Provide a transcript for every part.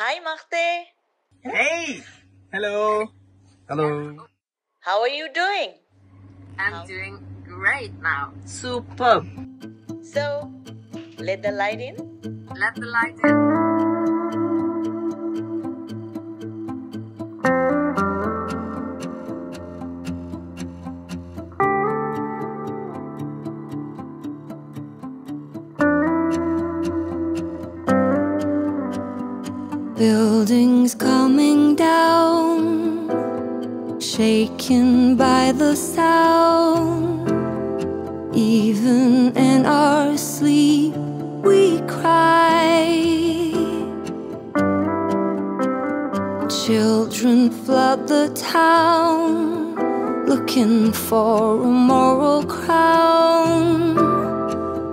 Hi, Marte. Hey! Hello! Hello! How are you doing? I'm doing great now. Superb! So, let the light in. Let the light in. Buildings coming down, shaken by the sound. Even in our sleep, we cry. Children flood the town, looking for a moral crown.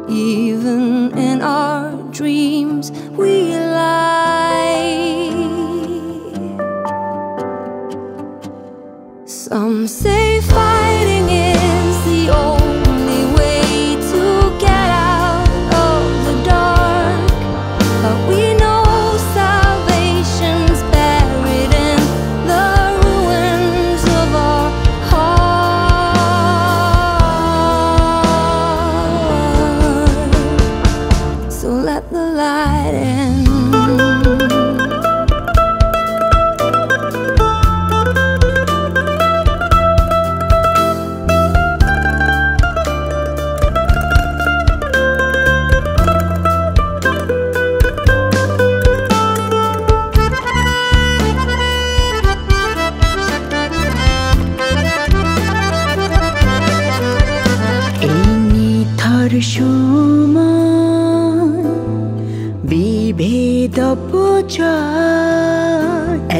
Even in our dreams, we So let the light in. অপচয়।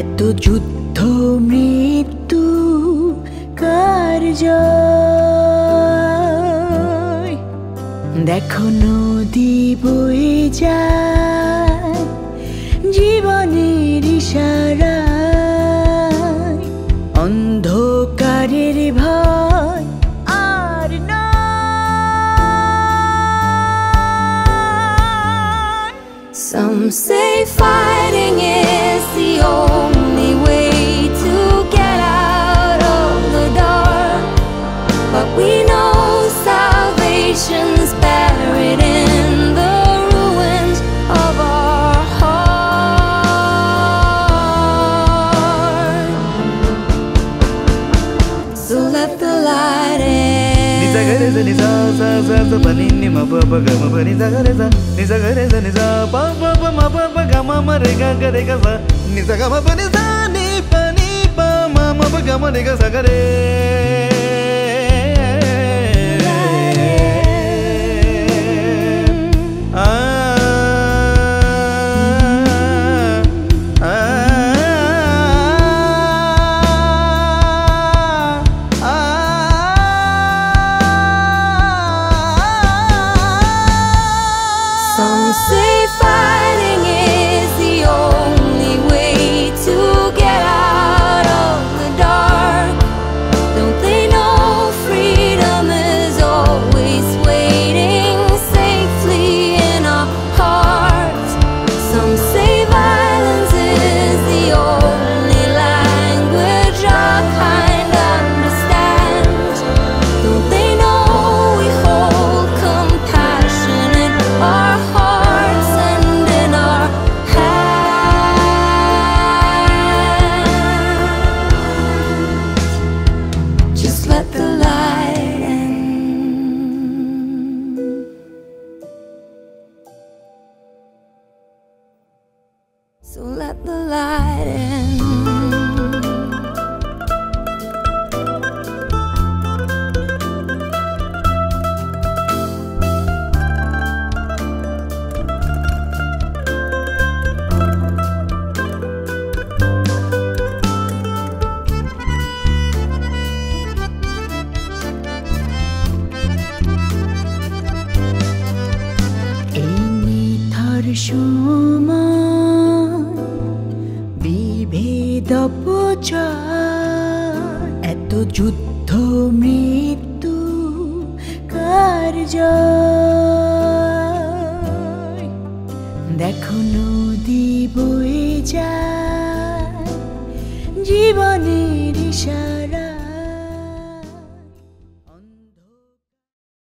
এত যুদ্ধ, মৃত্যু কার্য দেখো নদী বয়ে যায়, জীবনের ইশারা অন্ধকারের ভয় আর Some say fighting is the only ಸ ಸ ಪ ನಿ ನಿ ಮ ಪ ಪ ಗ ಮ ಪ ನಿ ಸ ಗ ರೆ ಸ ನಿ ಸ ಗ ಸ ನಿ ಸ ಪ ಪ ಪ ಮ ಪ ಪ ಗ ಮ ಮ ರೆ ಗ ಗ ರೆ ಗ ಸ. ನಿ ಸ ಗ ಮ ಪ ಸ ನಿ ಪ ನಿ ಪ ಮ ಮ ಪ ಗ ಮ ರೆ ಗ ಸ ಗ Let the light তপচয় এত যুদ্ধ মৃত্যু কার দেখো নদী বয়ে যা জীবনের ইশা